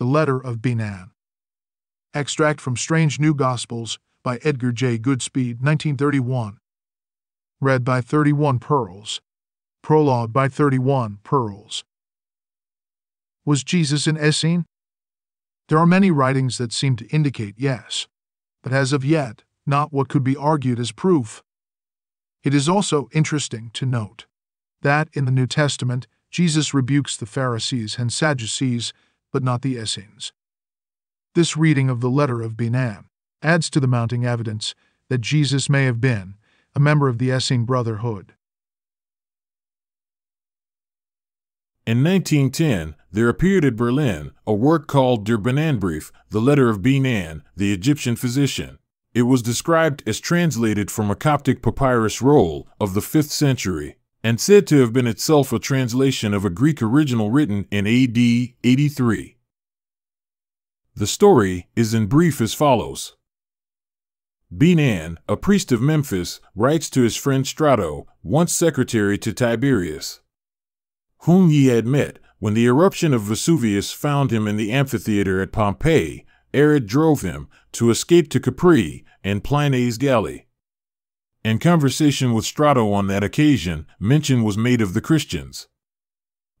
The Letter of Benan. Extract from Strange New Gospels by Edgar J. Goodspeed, 1931. Read by 31 Pearls. Prologue by 31 Pearls. Was Jesus in Essene? There are many writings that seem to indicate yes, but as of yet, not what could be argued as proof. It is also interesting to note that in the New Testament, Jesus rebukes the Pharisees and Sadducees, but not the Essenes. This reading of the letter of Benan adds to the mounting evidence that Jesus may have been a member of the Essene Brotherhood. In 1910, there appeared at Berlin a work called Der Benanbrief, the letter of Benan, the Egyptian physician. It was described as translated from a Coptic papyrus roll of the 5th century and said to have been itself a translation of a Greek original written in AD 83. The story is in brief as follows. Benan, a priest of Memphis, writes to his friend Strato, once secretary to Tiberius, whom he had met when the eruption of Vesuvius found him in the amphitheater at Pompeii. Herod drove him to escape to Capri and Pliny's galley. In conversation with Strato on that occasion, mention was made of the Christians.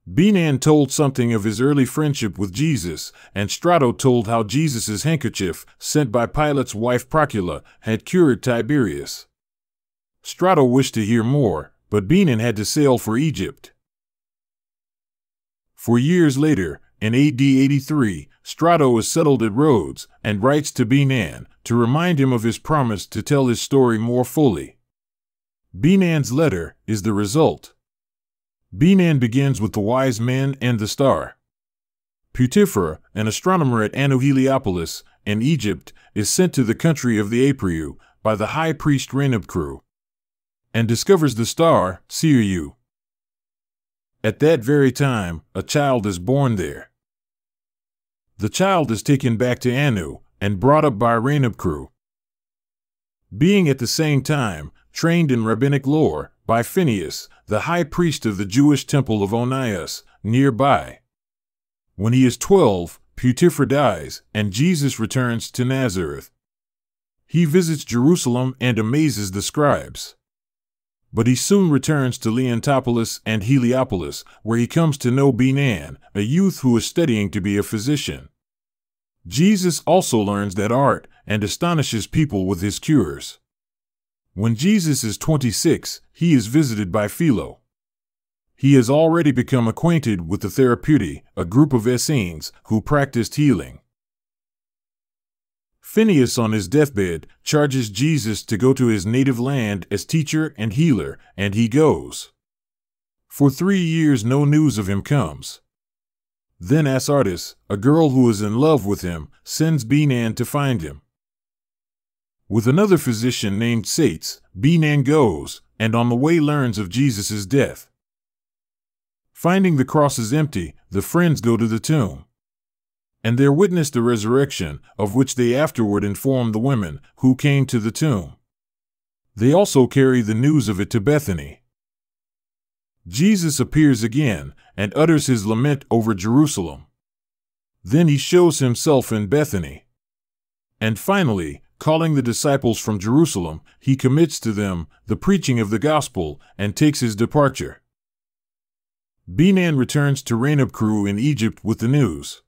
Benan told something of his early friendship with Jesus, and Strato told how Jesus' handkerchief, sent by Pilate's wife Procula, had cured Tiberius. Strato wished to hear more, but Benan had to sail for Egypt. Four years later, in AD 83, Strato is settled at Rhodes and writes to Benan to remind him of his promise to tell his story more fully. Benan's letter is the result. Benan begins with the wise men and the star. Putiphera, an astronomer at Anu Heliopolis in Egypt, is sent to the country of the Apriu by the high priest Renabkru and discovers the star, Siriu. At that very time, a child is born there. The child is taken back to Anu and brought up by Renabkru. Being at the same time trained in rabbinic lore by Phineas, the high priest of the Jewish temple of Onias, nearby. When he is 12, Putiphera dies, and Jesus returns to Nazareth. He visits Jerusalem and amazes the scribes. But he soon returns to Leontopolis and Heliopolis, where he comes to know Benan, a youth who is studying to be a physician. Jesus also learns that art and astonishes people with his cures. When Jesus is 26, he is visited by Philo. He has already become acquainted with the Therapeuti, a group of Essenes who practiced healing. Phineas, on his deathbed, charges Jesus to go to his native land as teacher and healer, and he goes. For three years, no news of him comes. Then Asartis, a girl who is in love with him, sends Benan to find him. With another physician named Sates, Benan goes, and on the way learns of Jesus' death. Finding the cross is empty, the friends go to the tomb and there witness the resurrection, of which they afterward informed the women who came to the tomb. They also carry the news of it to Bethany. Jesus appears again and utters his lament over Jerusalem. Then he shows himself in Bethany. And finally, calling the disciples from Jerusalem, he commits to them the preaching of the gospel and takes his departure. Benan returns to Renabkru in Egypt with the news.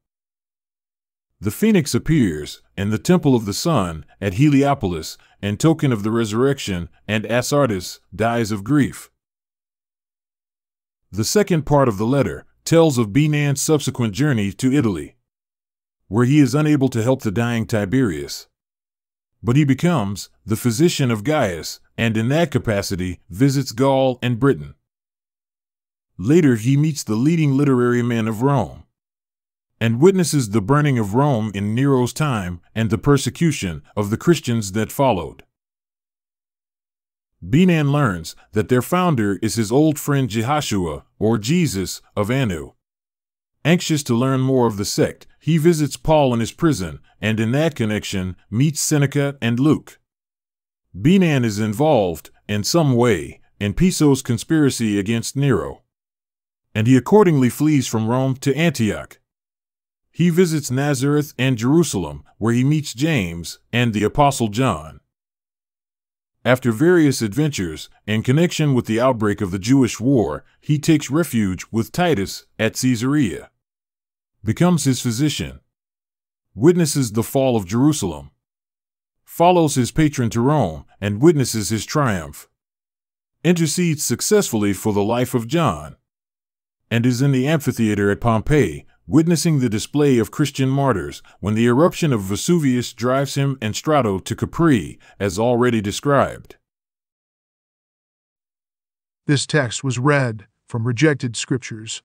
The phoenix appears, in the temple of the sun, at Heliopolis, in token of the resurrection, and Asartis dies of grief. The second part of the letter tells of Benan's subsequent journey to Italy, where he is unable to help the dying Tiberius. But he becomes the physician of Gaius, and in that capacity visits Gaul and Britain. Later, he meets the leading literary men of Rome and witnesses the burning of Rome in Nero's time and the persecution of the Christians that followed. Benan learns that their founder is his old friend Jehoshua, or Jesus, of Anu. Anxious to learn more of the sect, he visits Paul in his prison, and in that connection meets Seneca and Luke. Benan is involved, in some way, in Piso's conspiracy against Nero. And he accordingly flees from Rome to Antioch. He visits Nazareth and Jerusalem, where he meets James and the Apostle John. After various adventures, in connection with the outbreak of the Jewish War, he takes refuge with Titus at Caesarea, becomes his physician, witnesses the fall of Jerusalem, follows his patron to Rome, and witnesses his triumph, intercedes successfully for the life of John, and is in the amphitheater at Pompeii, witnessing the display of Christian martyrs when the eruption of Vesuvius drives him and Strato to Capri, as already described. This text was read from Rejected Scriptures.